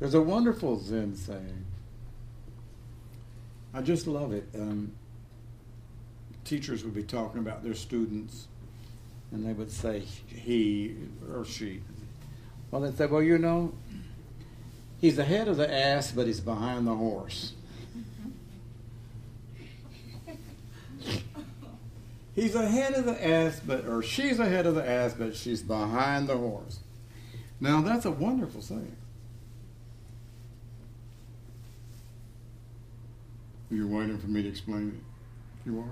There's a wonderful Zen saying. I just love it. Um, teachers would be talking about their students, and they would say he or she. Well, they'd say, well, you know, he's ahead of the ass, but he's behind the horse. He's ahead of the ass, but or she's ahead of the ass, but she's behind the horse. Now that's a wonderful saying. You're waiting for me to explain it. You are.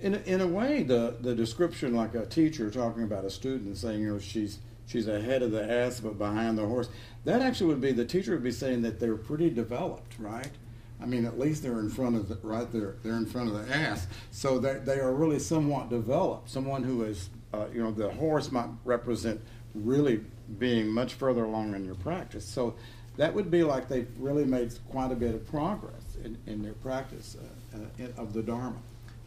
In a, in a way, the the description, like a teacher talking about a student, saying, you know, she's she's ahead of the ass but behind the horse. That actually would be the teacher would be saying that they're pretty developed, right? I mean, at least they're in front of the, right there. They're in front of the ass, so that they are really somewhat developed. Someone who is, uh, you know, the horse might represent really being much further along in your practice. So that would be like they've really made quite a bit of progress in, in their practice uh, uh, of the Dharma.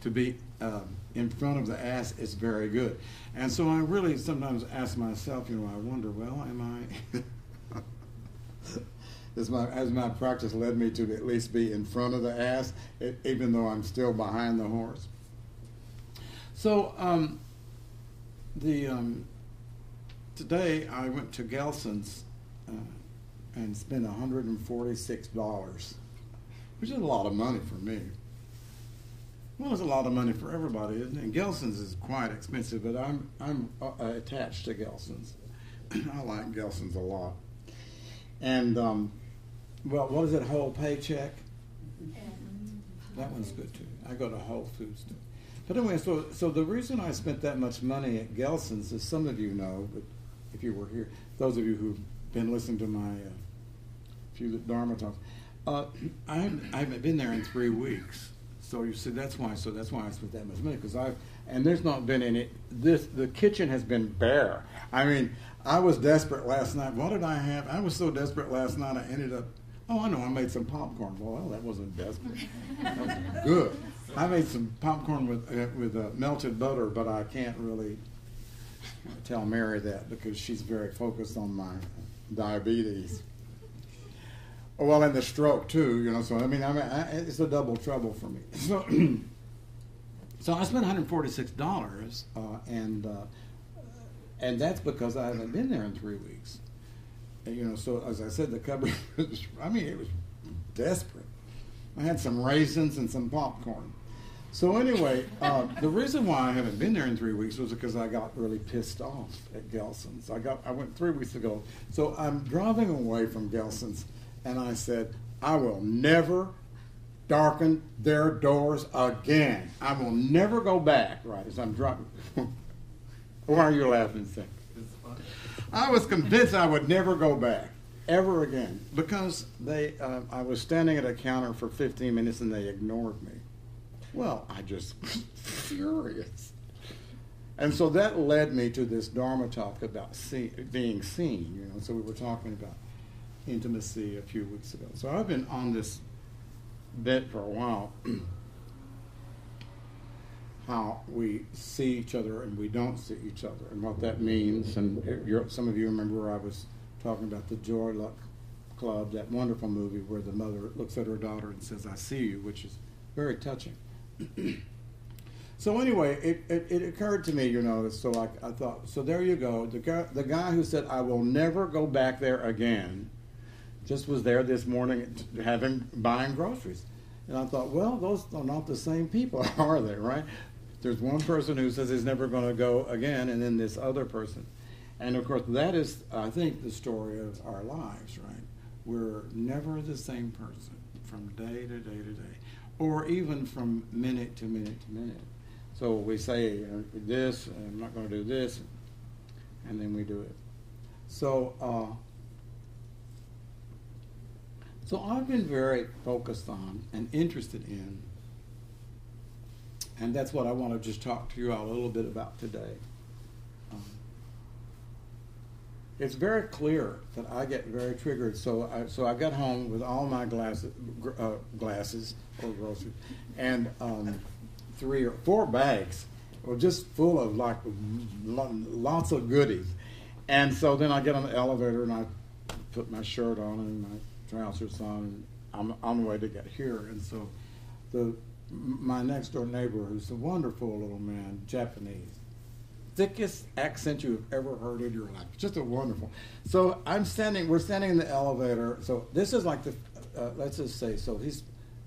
To be um, in front of the ass is very good. And so I really sometimes ask myself, you know, I wonder, well, am I. as my my practice led me to at least be in front of the ass, it, even though I'm still behind the horse. So um, the um, today I went to Gelson's and spent 146 dollars, which is a lot of money for me. Well, it's a lot of money for everybody, isn't it? And Gelson's is quite expensive, but I'm I'm uh, attached to Gelson's. I like Gelson's a lot. And um, well, what is it? Whole paycheck. That one's good too. I go to Whole Foods too. But anyway, so so the reason I spent that much money at Gelson's, as some of you know, but if you were here, those of you who've been listening to my uh, few Dharma talks, uh, I haven't, I haven't been there in three weeks. So you see, that's why. So that's why I spent that much money because I've and there's not been any. This the kitchen has been bare. I mean, I was desperate last night. What did I have? I was so desperate last night. I ended up. Oh, I know. I made some popcorn. Well, that wasn't desperate. That was good. I made some popcorn with uh, with uh, melted butter, but I can't really tell Mary that because she's very focused on my diabetes. Well, and the stroke too, you know. So I mean, I mean, I, it's a double trouble for me. So, so I spent 146 dollars, uh, and uh, and that's because I haven't been there in three weeks. And, you know, so as I said, the cupboard was, I mean, it was desperate. I had some raisins and some popcorn. So anyway, uh, the reason why I haven't been there in three weeks was because I got really pissed off at Gelson's. I got I went three weeks ago. So I'm driving away from Gelson's, and I said, I will never darken their doors again. I will never go back. Right as I'm driving. Why are you laughing, Sam? I was convinced I would never go back ever again because they. Uh, I was standing at a counter for 15 minutes and they ignored me. Well, I just furious. And so that led me to this Dharma talk about see, being seen. You know, so we were talking about intimacy a few weeks ago. So I've been on this bit for a while. how we see each other and we don't see each other, and what that means. And some of you remember I was talking about the Joy Luck Club, that wonderful movie where the mother looks at her daughter and says, "I see you," which is very touching. So anyway, it, it, it, occurred to me, you know, so like I thought, so there you go. The guy, the guy who said, "I will never go back there again," just was there this morning having buying groceries. And I thought, well, those are not the same people, are they, right? There's one person who says he's never going to go again, and then this other person. And of course, that is, I think, the story of our lives, right? We're never the same person from day to day to day, or even from minute to minute to minute. So we say this, I'm not going to do this, and then we do it. So, uh, so I've been very focused on and interested in and that's what I want to just talk to you all a little bit about today. Um, it's very clear that I get very triggered. So I, so I got home with all my glasses, uh, glasses or groceries, and um, three or four bags were just full of like lots of goodies. And so then I get on the elevator and I put my shirt on and my trousers on, and I'm on the way to get here. And so, the my next door neighbor, who's a wonderful little man, Japanese, thickest accent you've ever heard in your life, just a wonderful. So I'm standing, we're standing in the elevator. So this is like the, uh, let's just say, so he's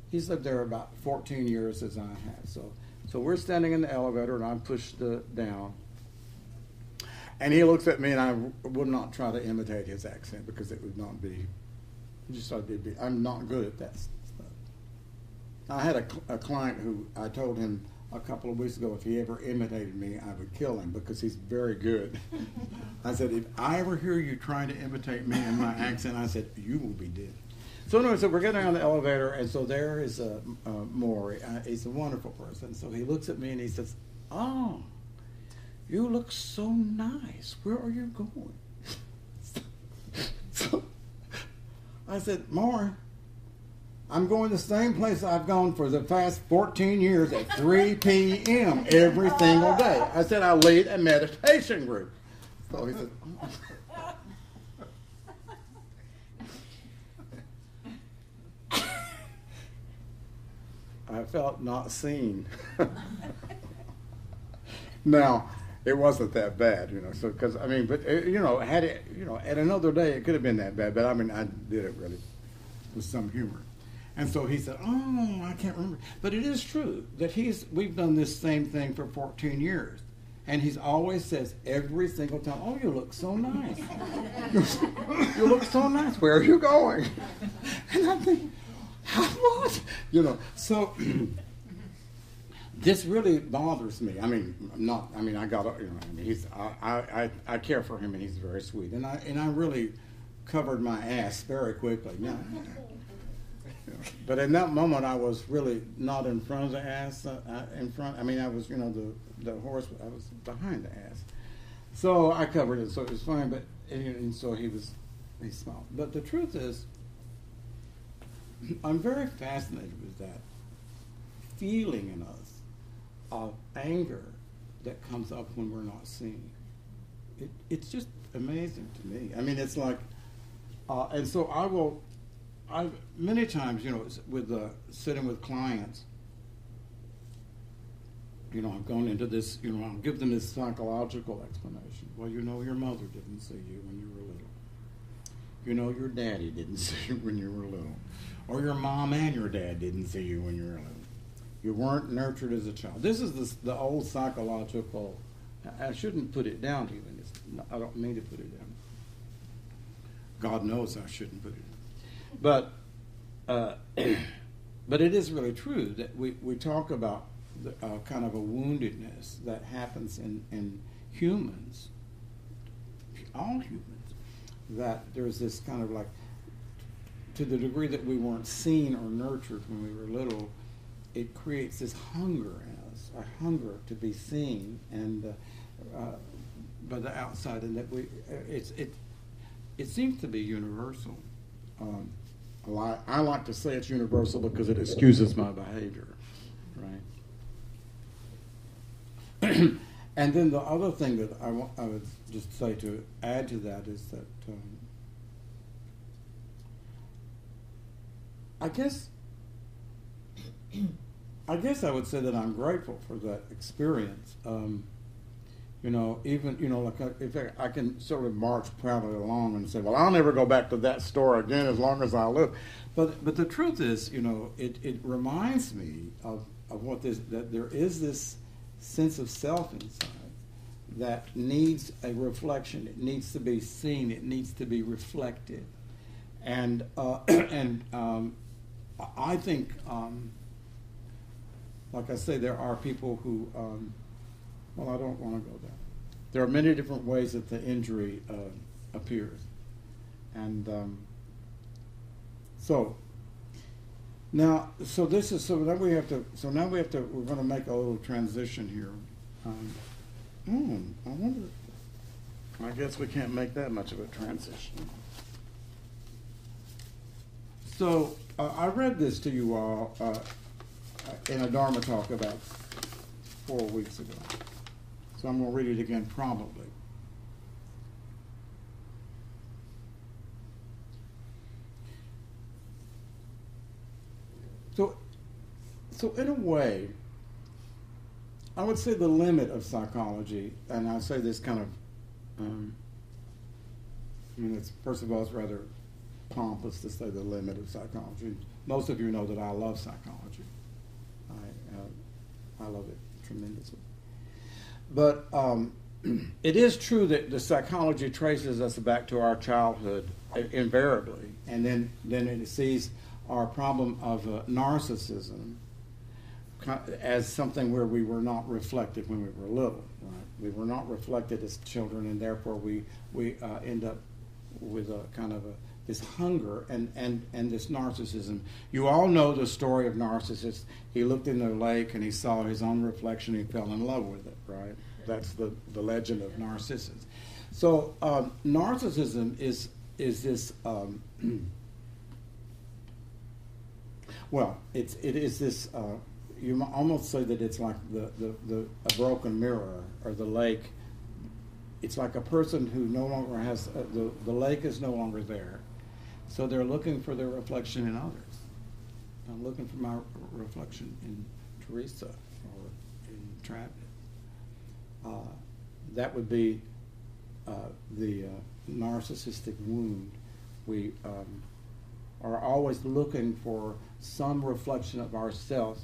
he's lived there about 14 years as I have. So so we're standing in the elevator, and I'm pushed down. And he looks at me, and I would not try to imitate his accent because it would not be, just it'd be, I'm not good at that stuff. I had a, a client who I told him a couple of weeks ago if he ever imitated me, I would kill him because he's very good. I said, if I ever hear you trying to imitate me in my accent, I said, you will be dead. So anyway, so we're getting on the elevator, and so there is uh, uh, Maury. Uh, he's a wonderful person. So he looks at me and he says, "Oh, you look so nice. Where are you going?" so I said, "Maury, I'm going the same place I've gone for the past 14 years at 3 p.m. every single day." I said, "I lead a meditation group." So he said. I felt not seen. now, it wasn't that bad, you know. So, because I mean, but uh, you know, had it, you know, at another day, it could have been that bad. But I mean, I did it really with some humor. And so he said, "Oh, I can't remember." But it is true that he's we've done this same thing for 14 years, and he's always says every single time, "Oh, you look so nice. you look so nice. Where are you going?" And I think How what? You know, so this really bothers me. I mean, I'm not. I mean, I got. You know, I mean, he's. I, I, I care for him, and he's very sweet. And I and I really covered my ass very quickly. But in that moment, I was really not in front of the ass. Uh, in front. I mean, I was. You know, the the horse. I was behind the ass. So I covered it, so it was fine. But and, and so he was. He smiled. But the truth is I'm very fascinated with that feeling in us of anger that comes up when we're not seen. It, it's just amazing to me. I mean, it's like, uh, and so I will, I many times, you know, with uh, sitting with clients, you know, I've gone into this, you know, I'll give them this psychological explanation. Well, you know, your mother didn't see you when you were little. You know, your daddy didn't see you when you were little or your mom and your dad didn't see you when you were little. You weren't nurtured as a child. This is the, the old psychological. I shouldn't put it down to you, I don't mean to put it down. God knows I shouldn't put it. But, uh, but it is really true that we, we talk about the, uh, kind of a woundedness that happens in, in humans, all humans, that there's this kind of like to the degree that we weren't seen or nurtured when we were little, it creates this hunger in us, a hunger to be seen and uh, uh, by the outside, and that we uh, it's it it seems to be universal. Um, I like to say it's universal because it excuses my behavior, right? and then the other thing that I would just say to add to that is that um, I guess I guess I would say that I'm grateful for that experience. Um, you know, even you know, like I, if I, I, can sort of march proudly along and say, "Well, I'll never go back to that store again as long as I live." But but the truth is, you know, it, it reminds me of, of what this that there is this sense of self inside that needs a reflection. It needs to be seen. It needs to be reflected, and uh, and um, I think, um, like I say, there are people who, um, well, I don't want to go there. There are many different ways that the injury uh, appears. And um, so, now, so this is, so now we have to, so now we have to, we're going to make a little transition here. Um, hmm, I wonder, I guess we can't make that much of a transition. So uh, I read this to you all uh, in a Dharma talk about four weeks ago. So I'm going to read it again probably. So, so in a way, I would say the limit of psychology, and I say this kind of, um, I mean, it's first of all, it's rather pompous to say the limit of psychology. Most of you know that I love psychology. I, uh, I love it tremendously. But um, it is true that the psychology traces us back to our childhood invariably, and then then it sees our problem of uh, narcissism as something where we were not reflected when we were little. Right? We were not reflected as children, and therefore we we uh, end up with a kind of a this hunger and, and, and this narcissism. You all know the story of Narcissus. He looked in the lake and he saw his own reflection. He fell in love with it, right? That's the, the legend of Narcissus. So um, narcissism is is this. Um, well, it's it is this. Uh, you almost say that it's like the, the, the a broken mirror or the lake. It's like a person who no longer has uh, the the lake is no longer there, so they're looking for their reflection in others. I'm looking for my reflection in Teresa or in Travis. Uh, that would be uh, the uh, narcissistic wound. We um, are always looking for some reflection of ourselves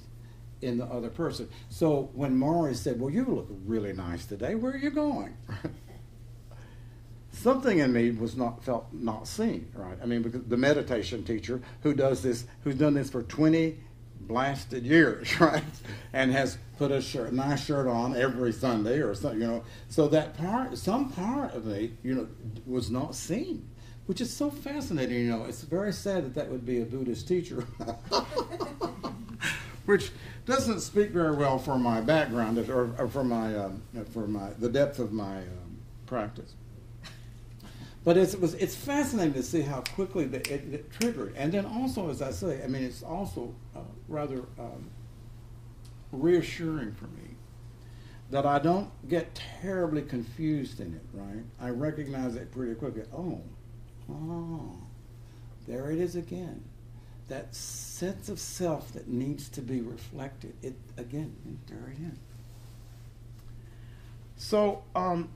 in the other person. So when Maury said, "Well, you look really nice today. Where are you going?" Something in me was not felt not seen. Right? I mean, because the meditation teacher who does this, who's done this for twenty blasted years, right? And has put a shirt, nice shirt on every Sunday or something, you know. So that part, some part of me, you know, was not seen, which is so fascinating. You know, it's very sad that that would be a Buddhist teacher, which doesn't speak very well for my background or, or for my um, for my the depth of my um, practice. But it was it's fascinating to see how quickly the, it, it, triggered, and then also, as I say, I mean, it's also uh, rather um, reassuring for me that I don't get terribly confused in it. Right? I recognize it pretty quickly. Oh, oh, there it is again. That sense of self that needs to be reflected. It again. There it is. So. Um,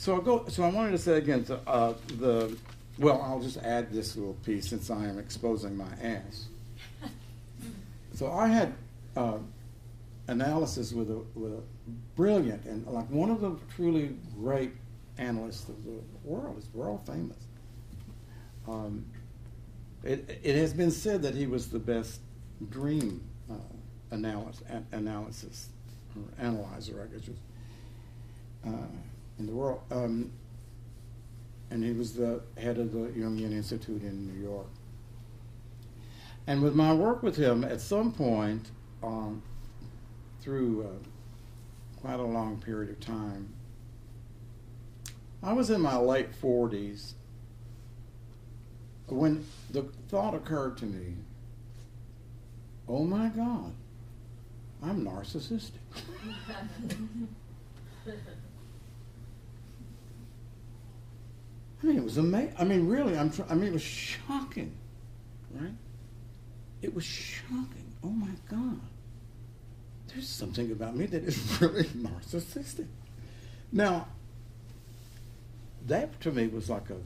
so I go. So I wanted to say again to, uh, the. Well, I'll just add this little piece since I am exposing my ass. so I had uh, analysis with a, with a brilliant and like one of the truly great analysts of the world. Is world famous. Um, it, it has been said that he was the best dream uh, analysis, analysis or analyzer, I guess. Uh, in the world. Um, and he was the head of the Jungian Institute in New York. And with my work with him, at some point, um, through uh, quite a long period of time, I was in my late 40s when the thought occurred to me oh my God, I'm narcissistic. I mean, it was amazing. I mean, really, I'm. Tr- I mean, it was shocking, right? It was shocking. Oh my God. There's something about me that is really narcissistic. Now, that to me was like a.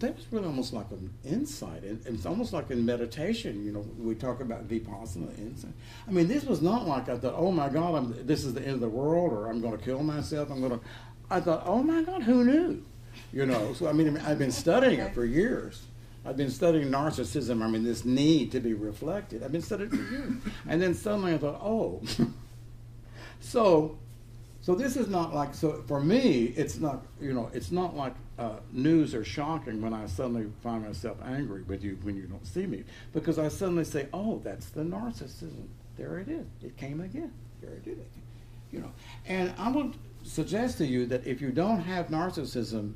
That was really almost like an insight. It, it's almost like in meditation, you know, we talk about vipassana insight. I mean, this was not like I thought, oh my God, I'm, this is the end of the world, or I'm going to kill myself. I'm going to. I thought, oh my God, who knew? You know, so I mean, I've been studying it for years. I've been studying narcissism. I mean, this need to be reflected. I've been studying it for years. And then suddenly I thought, oh. so, so this is not like, so for me, it's not, you know, it's not like uh, news or shocking when I suddenly find myself angry with you when you don't see me. Because I suddenly say, oh, that's the narcissism. There it is. It came again. There it is. You know, and I would suggest to you that if you don't have narcissism,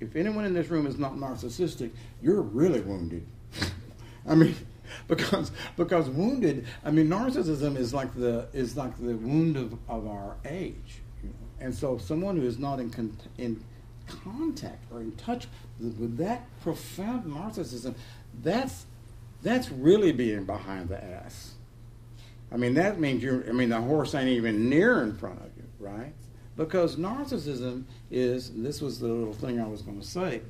if anyone in this room is not narcissistic, you're really wounded. I mean, because because wounded. I mean, narcissism is like the is like the wound of, of our age, and so someone who is not in con- in contact or in touch with, with that profound narcissism, that's that's really being behind the ass. I mean, that means you're, I mean, the horse ain't even near in front of you, right? Because narcissism is, this was the little thing I was going to say.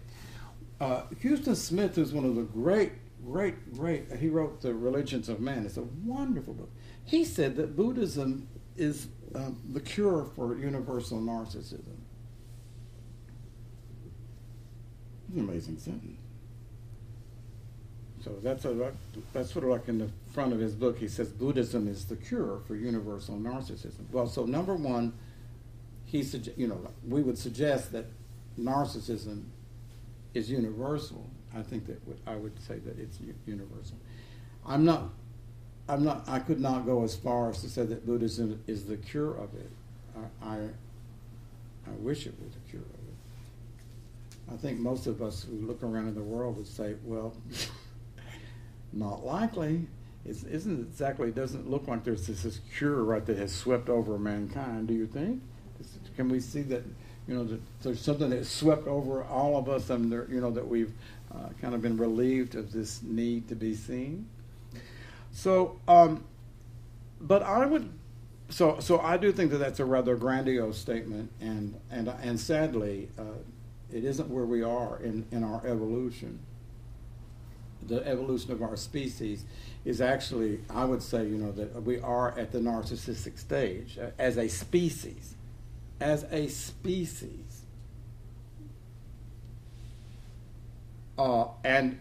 Uh, Huston Smith is one of the great, great, great, he wrote The Religions of Man. It's a wonderful book. He said that Buddhism is um, the cure for universal narcissism. It's an amazing sentence. So that's a, that's sort of like in the front of his book. He says Buddhism is the cure for universal narcissism. Well, so number one, he you know we would suggest that narcissism is universal. I think that I would say that it's universal. I'm not. I'm not. I could not go as far as to say that Buddhism is the cure of it. I, I, I wish it was the cure of it. I think most of us who look around in the world would say, well. Not likely. It isn't exactly, it doesn't look like there's this, this cure right that has swept over mankind, do you think? Can we see that, you know, that there's something that swept over all of us and, there, you know, that we've uh, kind of been relieved of this need to be seen? So, um, but I would, so so I do think that that's a rather grandiose statement, and and and sadly, uh, it isn't where we are in in our evolution the evolution of our species is actually, I would say, you know, that we are at the narcissistic stage uh, as a species. As a species. Uh, and,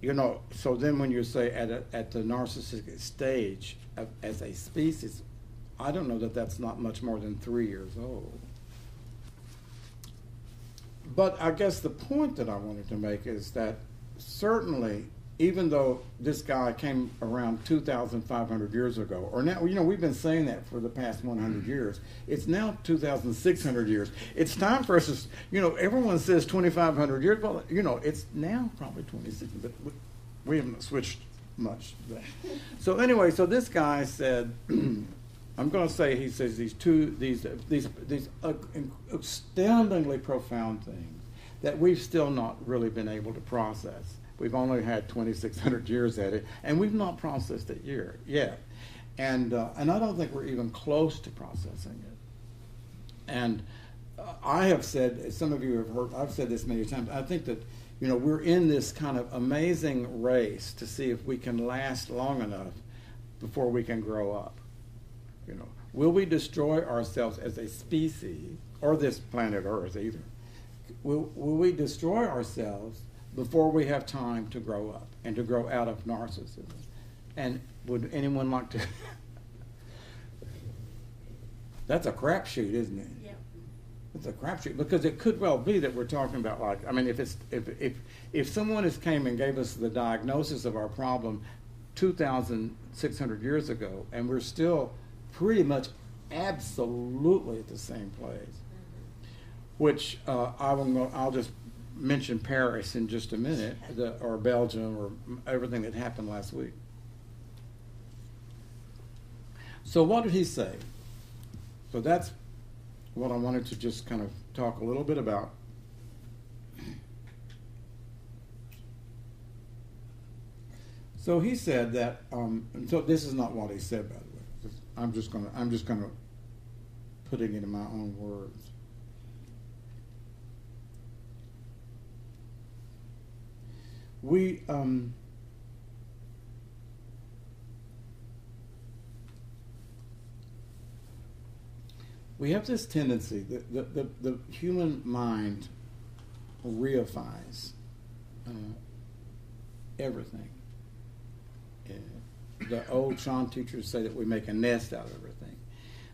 you know, so then when you say at, a, at the narcissistic stage of, as a species, I don't know that that's not much more than three years old. But I guess the point that I wanted to make is that certainly, even though this guy came around 2,500 years ago, or now, you know, we've been saying that for the past 100 mm-hmm. years. It's now 2,600 years. It's time for us to, you know, everyone says 2,500 years. Well, you know, it's now probably 26, but we haven't switched much. So anyway, so this guy said, I'm going to say he says these two these these these astoundingly profound things that we've still not really been able to process. We've only had 2,600 years at it, and we've not processed it year, yet. And, uh, and I don't think we're even close to processing it. And uh, I have said, some of you have heard, I've said this many times, I think that you know, we're in this kind of amazing race to see if we can last long enough before we can grow up. You know, will we destroy ourselves as a species, or this planet Earth either? will, will we destroy ourselves before we have time to grow up and to grow out of narcissism? And would anyone like to? That's a crapshoot, isn't it? Yeah. It's a crapshoot because it could well be that we're talking about like I mean if it's if if if someone has came and gave us the diagnosis of our problem 2,600 years ago and we're still pretty much absolutely at the same place which uh, I will, I'll just mention Paris in just a minute, the, or Belgium, or everything that happened last week. So, what did he say? So, that's what I wanted to just kind of talk a little bit about. So he said that. Um, so this is not what he said, by the way. I'm just gonna. I'm just gonna putting it in my own words. We um, we have this tendency that the, the, the human mind reifies uh, everything. Uh, the old Chan teachers say that we make a nest out of everything.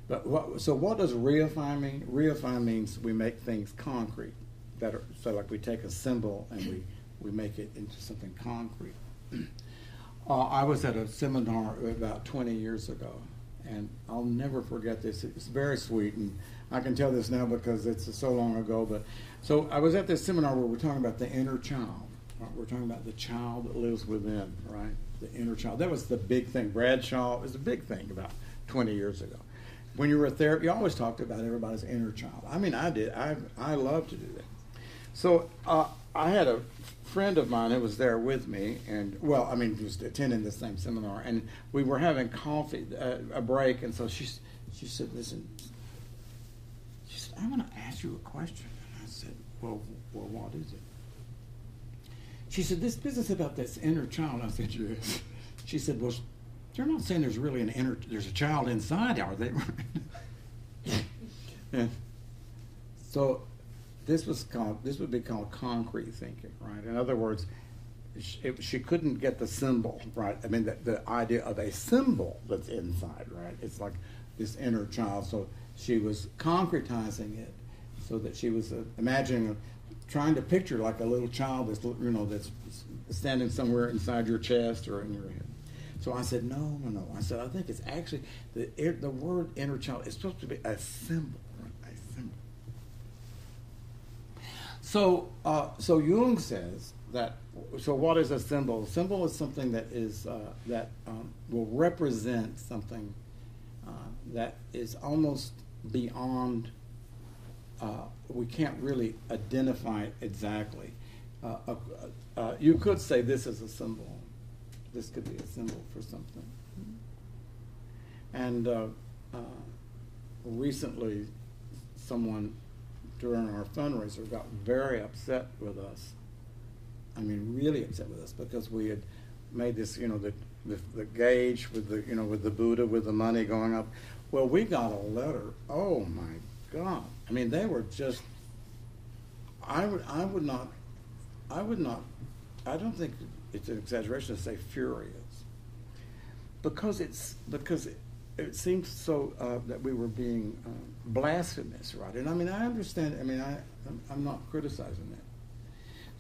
But what, so what does reify mean? Reify means we make things concrete. That are, so like we take a symbol and we we make it into something concrete. uh, I was at a seminar about 20 years ago, and I'll never forget this. It's very sweet, and I can tell this now because it's so long ago. But so I was at this seminar where we're talking about the inner child. Right? We're talking about the child that lives within, right? The inner child. That was the big thing. Bradshaw was a big thing about 20 years ago. When you were a therapist, you always talked about everybody's inner child. I mean, I did. I I love to do that. So uh, I had a friend of mine who was there with me, and well, I mean, just attending the same seminar, and we were having coffee, uh, a break, and so she she said, "Listen," she said, "I'm going to ask you a question." And I said, "Well, well, what is it?" She said, "This business about this inner child." I said, "Yes." She said, "Well, they're not saying there's really an inner, there's a child inside, are they?" so this was called this would be called concrete thinking, right? In other words, she, it, she couldn't get the symbol right. I mean, the, the idea of a symbol that's inside, right? It's like this inner child. So she was concretizing it, so that she was uh, imagining, uh, trying to picture like a little child that's you know that's standing somewhere inside your chest or in your head. So I said, no, no, no. I said, I think it's actually the the word inner child is supposed to be a symbol So, uh, so Jung says that. So, what is a symbol? A symbol is something that is uh, that um, will represent something uh, that is almost beyond. Uh, we can't really identify exactly. Uh, uh, you could say this is a symbol. This could be a symbol for something. And recently, someone during our fundraiser got very upset with us. I mean, really upset with us because we had made this, you know, the, the, the gauge with the, you know, with the Buddha, with the money going up. Well, we got a letter. Oh my God! I mean, they were just. I would, I would not, I would not, I don't think it's an exaggeration to say furious, because it's because it, seemed so uh, that we were being uh, blasphemous, right? And I mean, I understand. I mean, I I'm not criticizing that.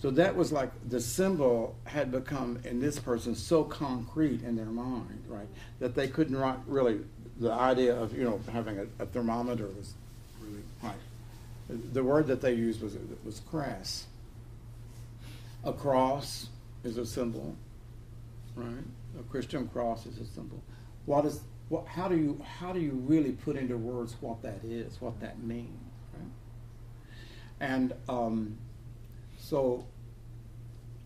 So that was like the symbol had become in this person so concrete in their mind, right, that they couldn't really. The idea of you know having a, a thermometer was really right. The word that they used was was crass. A cross is a symbol, right? A Christian cross is a symbol. What is what, how do you how do you really put into words what that is, what that means, right? And um, so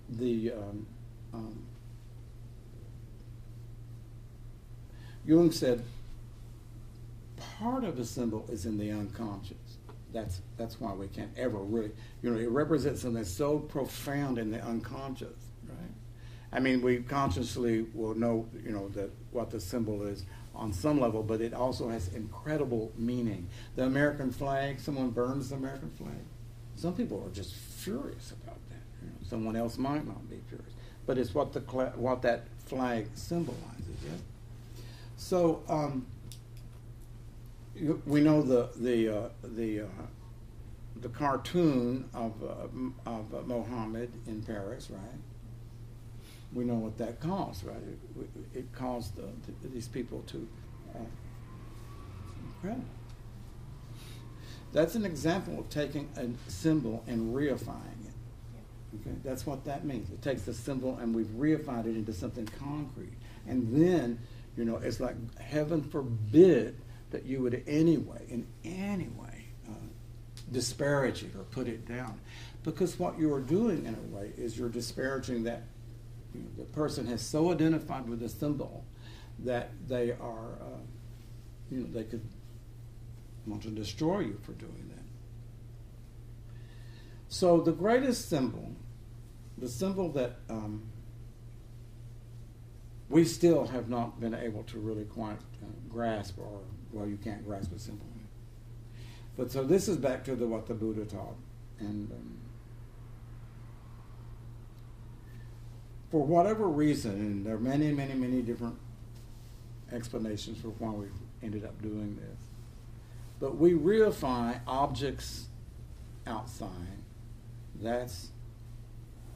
the um, um, Jung said part of a symbol is in the unconscious. That's that's why we can't ever really, you know, it represents something so profound in the unconscious, right? I mean, we consciously will know, you know, that what the symbol is on some level, but it also has incredible meaning. The American flag, someone burns the American flag. Some people are just furious about that. You know, someone else might not be furious, but it's what the what that flag symbolizes. Yeah? So um, we know the the uh, the uh, the cartoon of uh, of uh, Mohammed in Paris, right? We know what that caused, right? It, it caused the, the, these people to uh, incredible. That's an example of taking a symbol and reifying it. Okay, that's what that means. It takes a symbol and we've reified it into something concrete, and then you know it's like heaven forbid that you would anyway, in any way, uh, disparage it or put it down, because what you are doing in a way is you're disparaging that the person has so identified with the symbol that they are, uh, you know, they could want to destroy you for doing that. So the greatest symbol, the symbol that um, we still have not been able to really quite uh, grasp, or well, you can't grasp a symbol. But so this is back to the, what the Buddha taught, and um, for whatever reason, and there are many, many, many different explanations for why we ended up doing this, but we reify objects outside. That's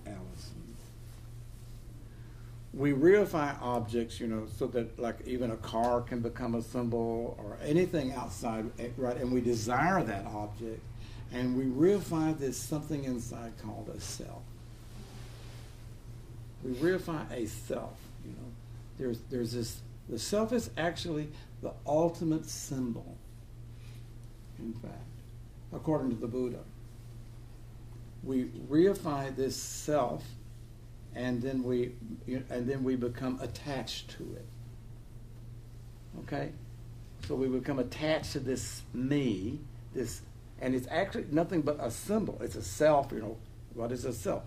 Allison. We reify objects, you know, so that like even a car can become a symbol or anything outside, eh, right? And we desire that object, and we reify this something inside called a self we reify a self. You know, there's there's this. The self is actually the ultimate symbol. In fact, according to the Buddha. we reify this self, and then we and then we become attached to it. Okay, so we become attached to this me, this, and it's actually nothing but a symbol. It's a self. You know, what is a self?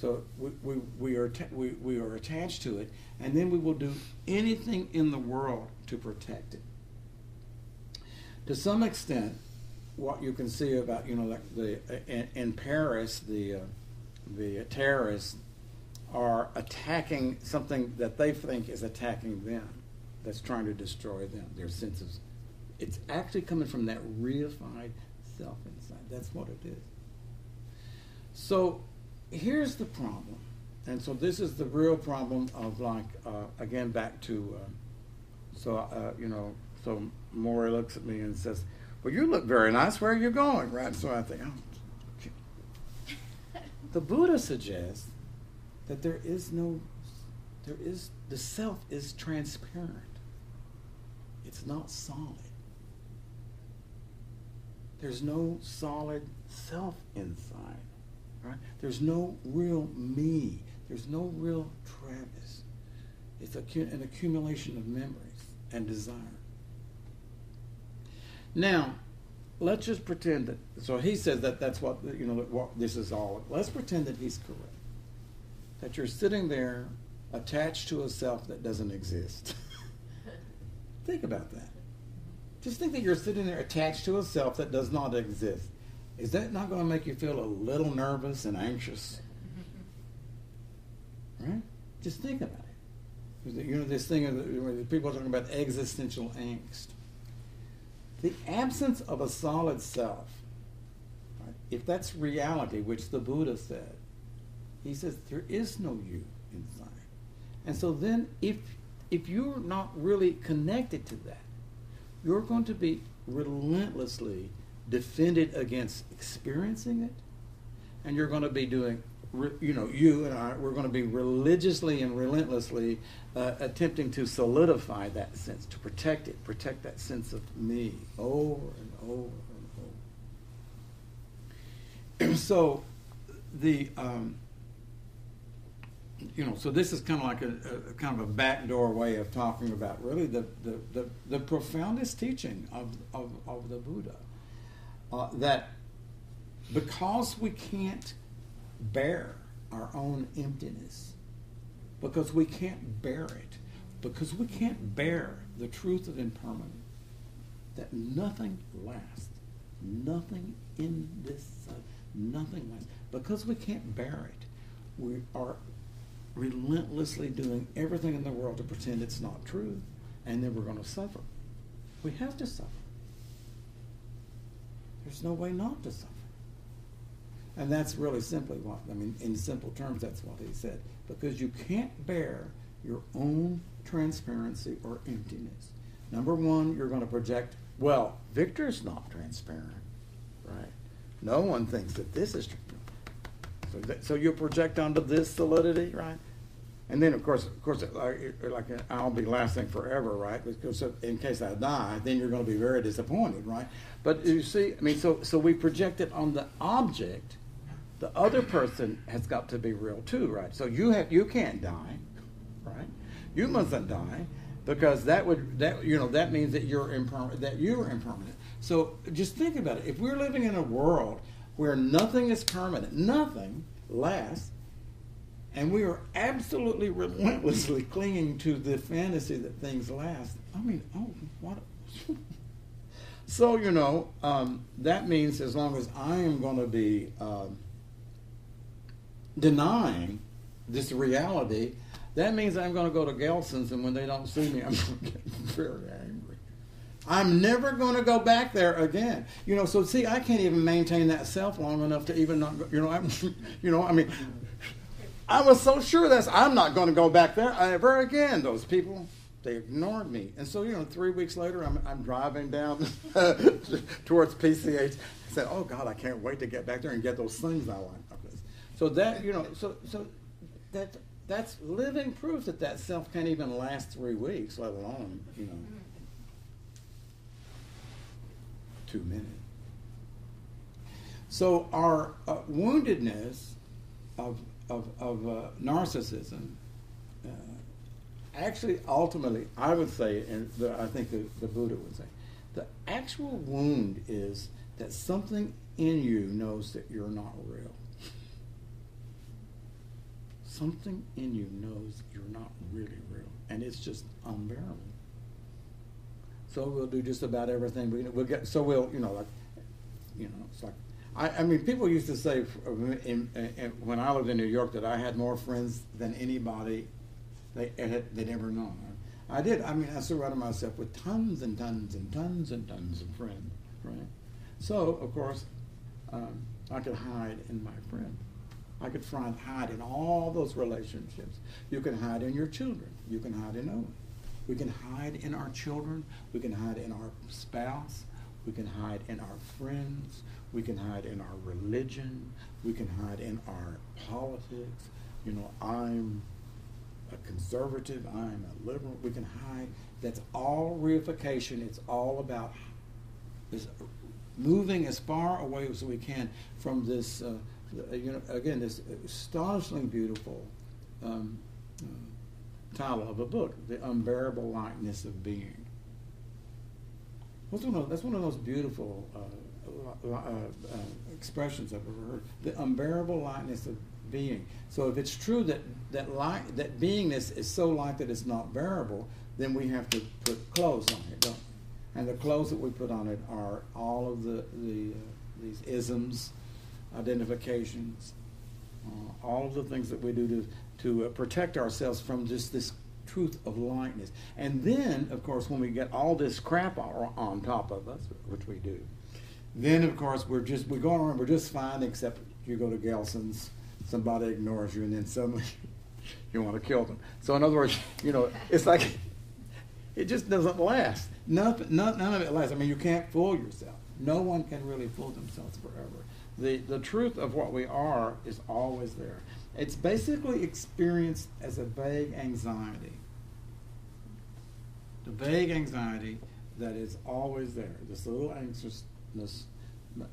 So we, we, we, are, we, we are attached to it, and then we will do anything in the world to protect it. To some extent, what you can see about, you know, like the, in, in Paris, the, uh, the terrorists are attacking something that they think is attacking them, that's trying to destroy them, their senses. It's actually coming from that reified self inside. That's what it is. So here's the problem. And so this is the real problem of like, uh, again, back to, uh, so, uh, you know, so Maury looks at me and says, well, you look very nice. Where are you going? Right. So I think, oh. the Buddha suggests that there is no, there is, the self is transparent. It's not solid. There's no solid self inside. Right? There's no real me. There's no real Travis. It's an accumulation of memories and desire. Now, let's just pretend that. So he says that that's what you know. What this is all. Let's pretend that he's correct. That you're sitting there attached to a self that doesn't exist. think about that. Just think that you're sitting there attached to a self that does not exist. Is that not going to make you feel a little nervous and anxious? Right? Just think about it. You know, this thing where people are talking about existential angst. The absence of a solid self, right, if that's reality, which the Buddha said, he says there is no you inside. And so then, if, if you're not really connected to that, you're going to be relentlessly defended against experiencing it, and you're going to be doing, you know, you and I, we're going to be religiously and relentlessly uh, attempting to solidify that sense, to protect it, protect that sense of me over and over and over. so, the um, you know, so this is kind of like a, a, kind of a backdoor way of talking about really the, the, the, the profoundest teaching of, of, of the Buddha uh, that because we can't bear our own emptiness, because we can't bear it, because we can't bear the truth of impermanence, that nothing lasts, nothing in this, uh, nothing lasts. Because we can't bear it, we are relentlessly doing everything in the world to pretend it's not true, and then we're going to suffer. We have to suffer. There's no way not to suffer. And that's really simply what, I mean, in simple terms, that's what he said. Because you can't bear your own transparency or emptiness. Number one, you're going to project, well, Victor's not transparent, right? No one thinks that this is true. So, that, so you project onto this solidity, right? And then, of course, of course, uh, like, uh, like uh, I'll be lasting forever, right? Because in case I die, then you're going to be very disappointed, right? But you see, I mean, so so we project it on the object. The other person has got to be real too, right? So you have you can't die, right? You mustn't die because that would that you know that means that you're impermanent. That you're impermanent. So just think about it. If we're living in a world where nothing is permanent, nothing lasts and we are absolutely relentlessly clinging to the fantasy that things last. I mean, oh, what? so, you know, um, that means as long as I am going to be uh, denying this reality, that means I'm going to go to Gelson's, and when they don't see me, I'm going to get very angry. I'm never going to go back there again. You know, so see, I can't even maintain that self long enough to even not, you know, I'm, you know, I mean, I was so sure that's I'm not going to go back there ever again. Those people, they ignored me, and so you know, three weeks later, I'm, I'm driving down towards PCH. I said, "Oh God, I can't wait to get back there and get those things I want." So that you know, so so that that's living proof that that self can't even last three weeks, let alone you know two minutes. So our uh, woundedness of, of, of uh, narcissism uh, actually ultimately, I would say, and the, I think the, the Buddha would say, the actual wound is that something in you knows that you're not real. Something in you knows you're not really real, and it's just unbearable. So we'll do just about everything. We, we'll get so we'll you know like you know it's like I, I mean people used to say in, in, in, when I lived in New York that I had more friends than anybody they uh, had they'd ever known. I did. I mean I surrounded myself with tons and tons and tons and tons of friends, right? So of course um, I could hide in my friend. I could find hide in all those relationships. You can hide in your children. You can hide in Owen. We can hide in our children. We can hide in our spouse. We can hide in our friends. We can hide in our religion. We can hide in our politics. You know, I'm a conservative. I'm a liberal. We can hide. That's all reification. It's all about moving as far away as we can from this. Uh, you know, again, this astonishingly beautiful um, uh, title of a book, The Unbearable Lightness of Being. That's one of, that's one of those beautiful uh, uh, uh, expressions I've ever heard. The unbearable lightness of being. So if it's true that that light, that beingness is so light that it's not bearable, then we have to put clothes on it, don't we? And the clothes that we put on it are all of the, the uh, these isms, identifications, uh, all of the things that we do to to uh, protect ourselves from just this truth of lightness. And then, of course, when we get all this crap on, top of us, which we do, then of course we're just we go on we're just fine except you go to Gelson's, somebody ignores you, and then suddenly you want to kill them. So in other words, you know, it's like it just doesn't last. None, none, none of it lasts. I mean, you can't fool yourself. No one can really fool themselves forever. The the truth of what we are is always there. It's basically experienced as a vague anxiety. The vague anxiety that is always there, this little anxiousness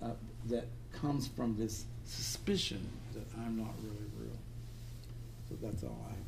uh, that comes from this suspicion that I'm not really real. So that's all I have.